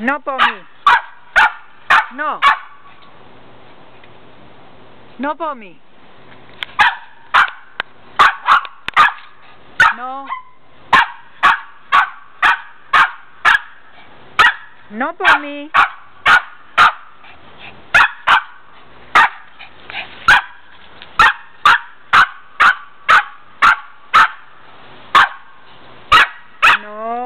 No, Pomi. No. No, Pomi. No. No, Pomi. No.